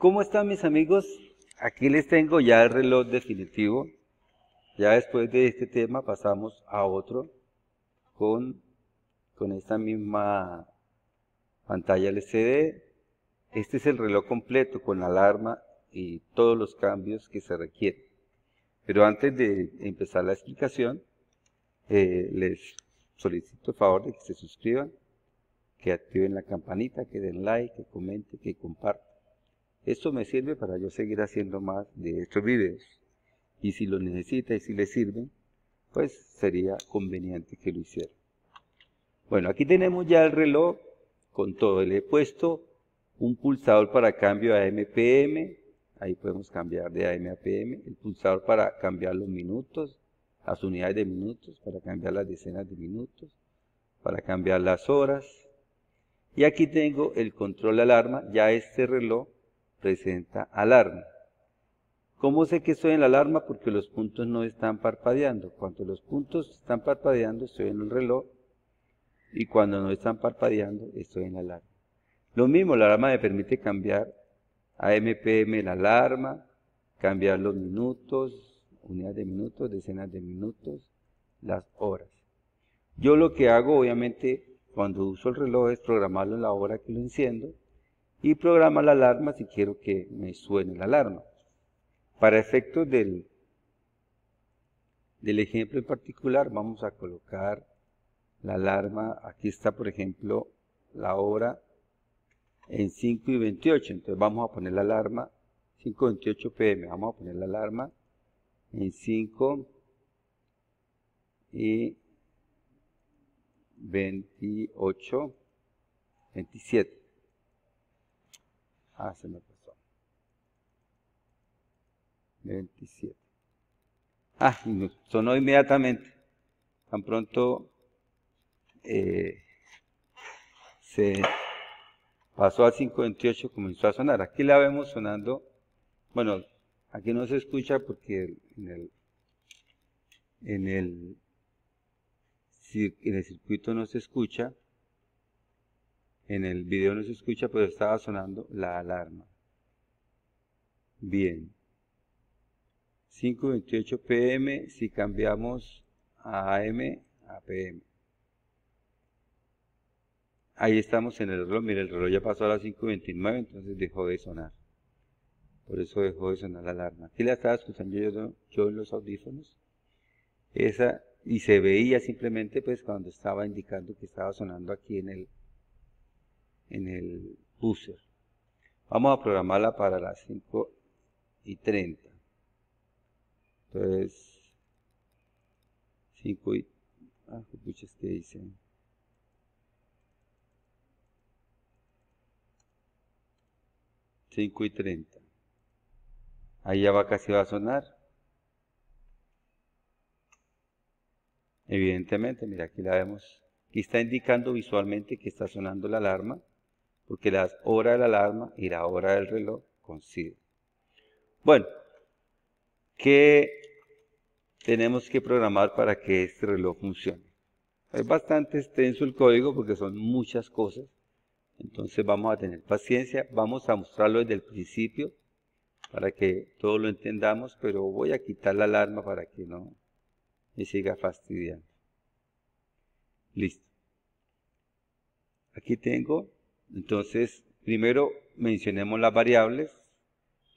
¿Cómo están mis amigos? Aquí les tengo ya el reloj definitivo. Ya después de este tema pasamos a otro con, con esta misma pantalla LCD. Este es el reloj completo con alarma y todos los cambios que se requieren. Pero antes de empezar la explicación, eh, les solicito el favor de que se suscriban, que activen la campanita, que den like, que comenten, que compartan. Esto me sirve para yo seguir haciendo más de estos videos. Y si lo necesita y si le sirven, pues sería conveniente que lo hiciera. Bueno, aquí tenemos ya el reloj con todo. Le he puesto un pulsador para cambio a MPM. Ahí podemos cambiar de AM a PM. El pulsador para cambiar los minutos, las unidades de minutos, para cambiar las decenas de minutos, para cambiar las horas. Y aquí tengo el control alarma. Ya este reloj presenta alarma. ¿Cómo sé que estoy en la alarma? Porque los puntos no están parpadeando. Cuando los puntos están parpadeando, estoy en el reloj. Y cuando no están parpadeando, estoy en la alarma. Lo mismo, la alarma me permite cambiar a MPM la alarma, cambiar los minutos, unidades de minutos, decenas de minutos, las horas. Yo lo que hago, obviamente, cuando uso el reloj es programarlo en la hora que lo enciendo y programa la alarma si quiero que me suene la alarma. Para efectos del, del ejemplo en particular, vamos a colocar la alarma. Aquí está, por ejemplo, la hora en 5 y 28. Entonces vamos a poner la alarma 5.28 pm. Vamos a poner la alarma en 5 y 28, 27. Ah, se me pasó. 27. Ah, sonó inmediatamente. Tan pronto eh, se pasó a 528, comenzó a sonar. Aquí la vemos sonando. Bueno, aquí no se escucha porque en el, en el, en el circuito no se escucha. En el video no se escucha, pero estaba sonando la alarma. Bien. 5.28 pm si cambiamos a AM a PM. Ahí estamos en el reloj. Mire, el reloj ya pasó a las 5.29, entonces dejó de sonar. Por eso dejó de sonar la alarma. Aquí la estaba escuchando yo, yo en los audífonos. Esa, y se veía simplemente pues cuando estaba indicando que estaba sonando aquí en el, en el buzzer. Vamos a programarla para las 5 y 30. Entonces, 5 y... Ah, que dicen. 5 y 30. Ahí ya va casi va a sonar. Evidentemente, mira, aquí la vemos. Aquí está indicando visualmente que está sonando la alarma porque la hora de la alarma y la hora del reloj coinciden. Bueno, ¿qué tenemos que programar para que este reloj funcione? Es bastante extenso el código porque son muchas cosas, entonces vamos a tener paciencia, vamos a mostrarlo desde el principio para que todos lo entendamos, pero voy a quitar la alarma para que no me siga fastidiando. Listo. Aquí tengo entonces, primero mencionemos las variables.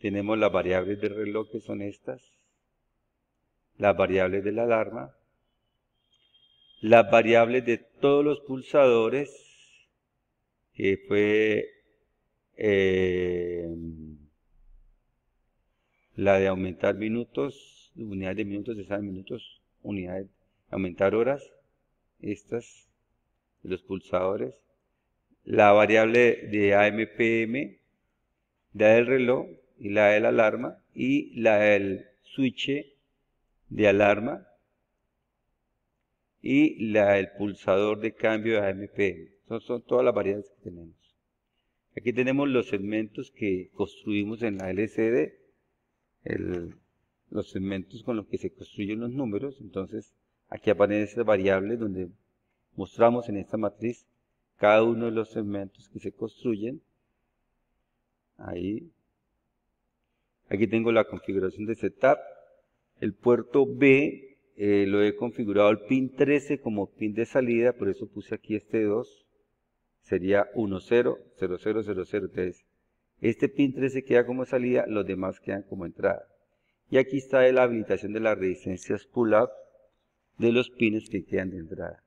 Tenemos las variables del reloj que son estas. Las variables de la alarma. Las variables de todos los pulsadores. Que fue eh, la de aumentar minutos, unidades de minutos, de minutos, unidades, aumentar horas, estas, de los pulsadores, la variable de AMPM, la del reloj y la de la alarma y la del switch de alarma y la del pulsador de cambio de AMPM. Son, son todas las variables que tenemos. Aquí tenemos los segmentos que construimos en la LCD, los segmentos con los que se construyen los números. Entonces, aquí aparecen variables donde mostramos en esta matriz cada uno de los segmentos que se construyen. Ahí Aquí tengo la configuración de setup. El puerto B eh, lo he configurado el pin 13 como pin de salida, por eso puse aquí este 2. Sería 100000. este pin 13 queda como salida, los demás quedan como entrada. Y aquí está la habilitación de las resistencias pull-up de los pines que quedan de entrada.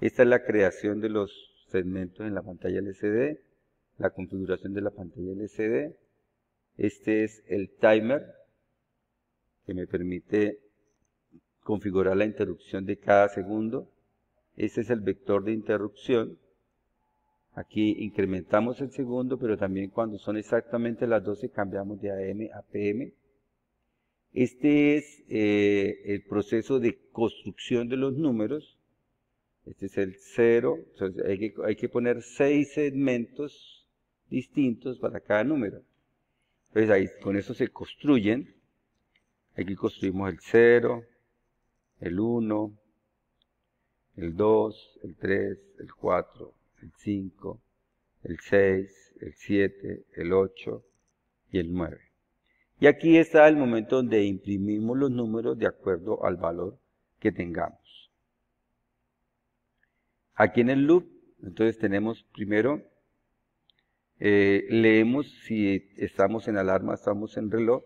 Esta es la creación de los segmentos en la pantalla LCD, la configuración de la pantalla LCD. Este es el timer que me permite configurar la interrupción de cada segundo. Este es el vector de interrupción. Aquí incrementamos el segundo, pero también cuando son exactamente las 12 cambiamos de AM a PM. Este es eh, el proceso de construcción de los números. Este es el 0. hay, que, hay que poner 6 segmentos distintos para cada número. Entonces ahí con eso se construyen. Aquí construimos el 0, el 1, el 2, el 3, el 4, el 5, el 6, el 7, el 8 y el 9. Y aquí está el momento donde imprimimos los números de acuerdo al valor que tengamos. Aquí en el loop, entonces tenemos primero, eh, leemos si estamos en alarma, estamos en reloj.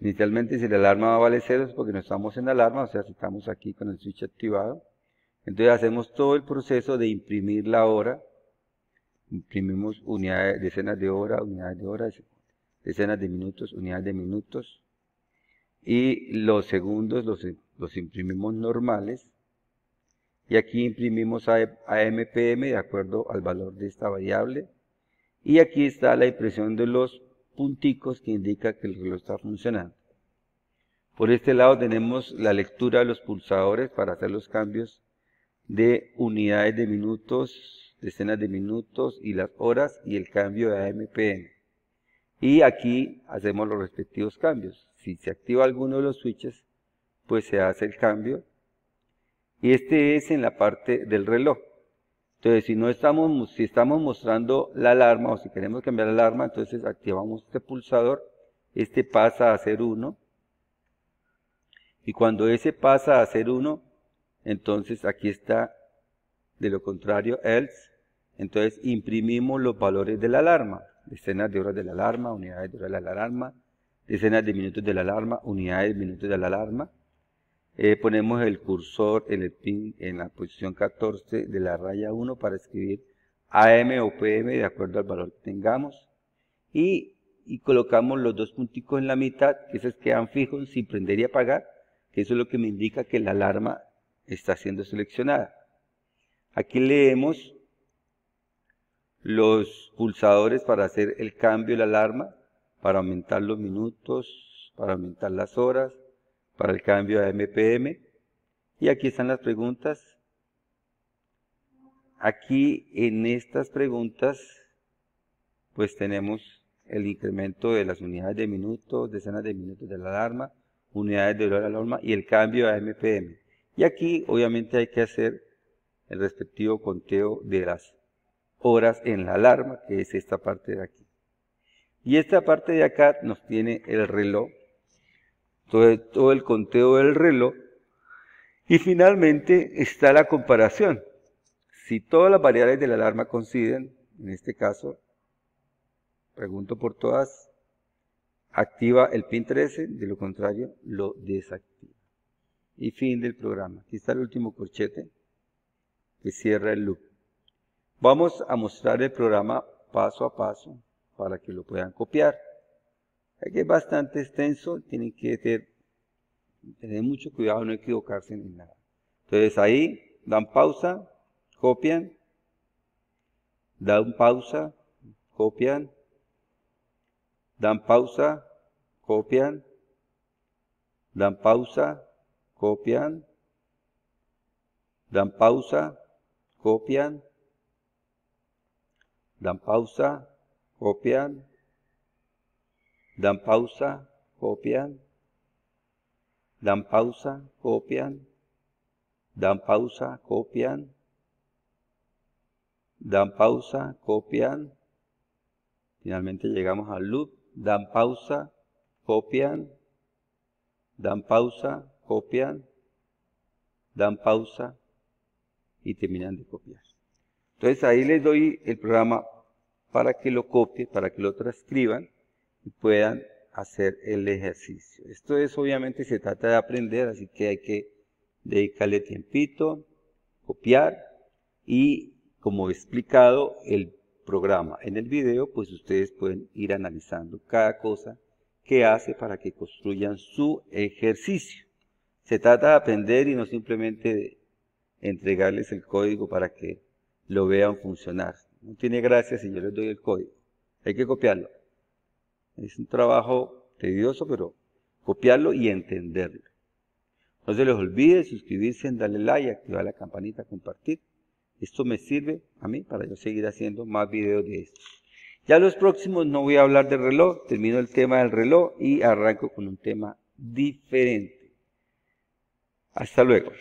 Inicialmente si la alarma va a valer cero es porque no estamos en alarma, o sea, si estamos aquí con el switch activado. Entonces hacemos todo el proceso de imprimir la hora. Imprimimos unidades, decenas de horas, unidades de horas, decenas de minutos, unidades de minutos. Y los segundos los imprimimos normales. Y aquí imprimimos AMPM de acuerdo al valor de esta variable. Y aquí está la impresión de los punticos que indica que el reloj está funcionando. Por este lado tenemos la lectura de los pulsadores para hacer los cambios de unidades de minutos, decenas de minutos y las horas y el cambio de AMPM. Y aquí hacemos los respectivos cambios. Si se activa alguno de los switches, pues se hace el cambio. Y este es en la parte del reloj. Entonces, si no estamos, estamos mostrando la alarma o si queremos cambiar la alarma, entonces activamos este pulsador. Este pasa a ser 1. Y cuando ese pasa a ser 1, entonces aquí está de lo contrario else. Entonces imprimimos los valores de la alarma decenas de horas de la alarma, unidades de horas de la alarma, decenas de minutos de la alarma, unidades de minutos de la alarma. Eh, ponemos el cursor en el pin en la posición 14 de la raya 1 para escribir AM o PM de acuerdo al valor que tengamos. Y, y colocamos los dos punticos en la mitad, que esos quedan fijos sin prender y apagar, que eso es lo que me indica que la alarma está siendo seleccionada. Aquí leemos los pulsadores para hacer el cambio de la alarma, para aumentar los minutos, para aumentar las horas, para el cambio de MPM. Y aquí están las preguntas. Aquí en estas preguntas, pues tenemos el incremento de las unidades de minutos, decenas de minutos de la alarma, unidades de hora de la alarma y el cambio de MPM. Y aquí obviamente hay que hacer el respectivo conteo de las horas en la alarma, que es esta parte de aquí. Y esta parte de acá nos tiene el reloj, todo, el conteo del reloj. Y finalmente está la comparación. Si todas las variables de la alarma coinciden, en este caso, pregunto por todas, activa el pin 13, de lo contrario lo desactiva. Y fin del programa. Aquí está el último corchete que cierra el loop. Vamos a mostrar el programa paso a paso para que lo puedan copiar. Aquí es bastante extenso, tienen que tener, mucho cuidado, no equivocarse en nada. Entonces ahí dan pausa, copian, dan pausa, copian, dan pausa, copian, dan pausa, copian, dan pausa, copian, dan pausa, copian, dan pausa, copian, dan pausa, copian, dan pausa, copian, dan pausa, copian. Finalmente llegamos al loop. Dan pausa, copian, dan pausa, copian, dan pausa y terminan de copiar. Entonces ahí les doy el programa para que lo copien, para que lo transcriban y puedan hacer el ejercicio. Esto es obviamente se trata de aprender, así que hay que dedicarle tiempito, copiar y como he explicado el programa en el video, pues ustedes pueden ir analizando cada cosa que hace para que construyan su ejercicio. Se trata de aprender y no simplemente de entregarles el código para que lo vean funcionar. No tiene gracia si yo les doy el código. Hay que copiarlo. Es un trabajo tedioso, pero copiarlo y entenderlo. No se les olvide suscribirse, darle like, activar la campanita, compartir. Esto me sirve a mí para yo seguir haciendo más videos de estos. Ya los próximos no voy a hablar del reloj, termino el tema del reloj y arranco con un tema diferente. Hasta luego.